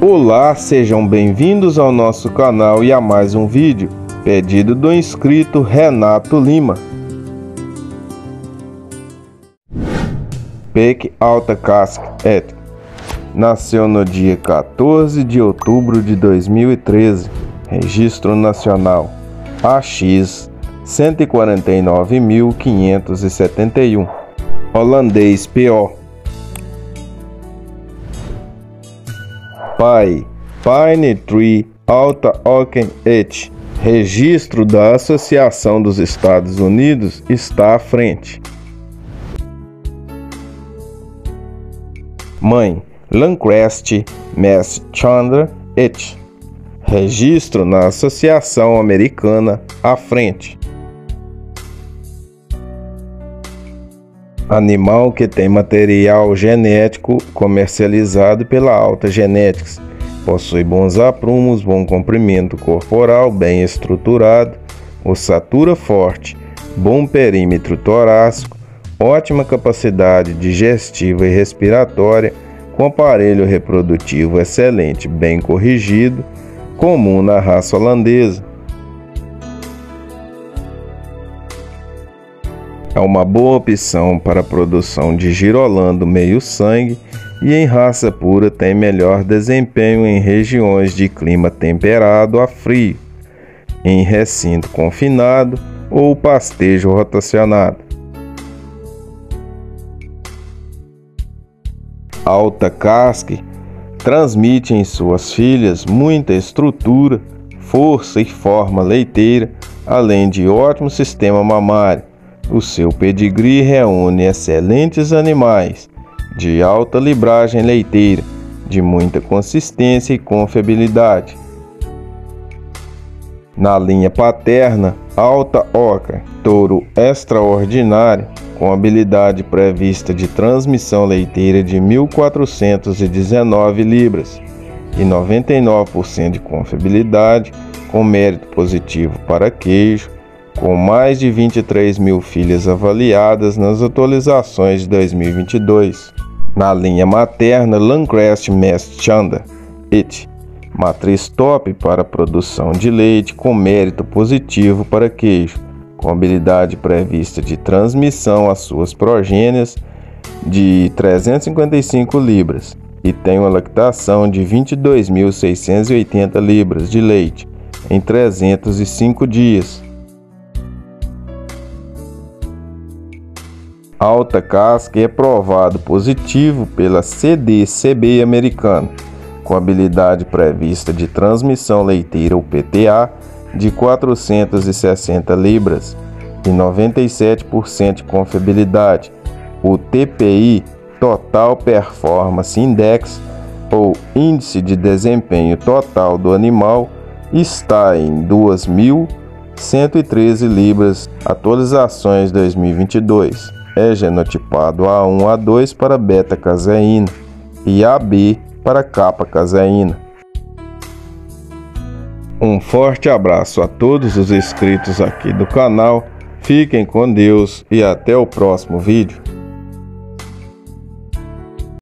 Olá, sejam bem-vindos ao nosso canal e a mais um vídeo, pedido do inscrito Renato Lima. Peck Alta Casca et. Nasceu no dia 14 de outubro de 2013, registro nacional. AX 149.571, holandês PO. Pai, Pine Tree Alta Oken Et, registro da Associação dos Estados Unidos, está à frente. Mãe, Lancrest Mass Chandra Et, registro na Associação Americana, à frente. Animal que tem material genético comercializado pela Alta Genetics. Possui bons aprumos, bom comprimento corporal, bem estruturado, ossatura forte, bom perímetro torácico, ótima capacidade digestiva e respiratória, com aparelho reprodutivo excelente, bem corrigido, comum na raça holandesa. É uma boa opção para a produção de girolando meio-sangue e em raça pura tem melhor desempenho em regiões de clima temperado a frio, em recinto confinado ou pastejo rotacionado. Alta casque transmite em suas filhas muita estrutura, força e forma leiteira, além de ótimo sistema mamário o seu pedigree reúne excelentes animais de alta libragem leiteira, de muita consistência e confiabilidade. Na linha paterna, alta oca, touro extraordinário, com habilidade prevista de transmissão leiteira de 1419 libras e 99% de confiabilidade, com mérito positivo para queijo, com mais de 23 mil filhas avaliadas nas atualizações de 2022. Na linha materna, Lancrest Mass Chanda It, matriz top para produção de leite com mérito positivo para queijo, com habilidade prevista de transmissão às suas progênias de 355 libras e tem uma lactação de 22.680 libras de leite em 305 dias. Alta casca é provado positivo pela CDCB americana, com habilidade prevista de transmissão leiteira ou PTA de 460 libras e 97% de confiabilidade. O TPI Total Performance Index ou Índice de Desempenho Total do Animal está em 2.113 libras, atualizações 2022 é genotipado A1, A2 para beta-caseína e AB para capa-caseína. Um forte abraço a todos os inscritos aqui do canal, fiquem com Deus e até o próximo vídeo.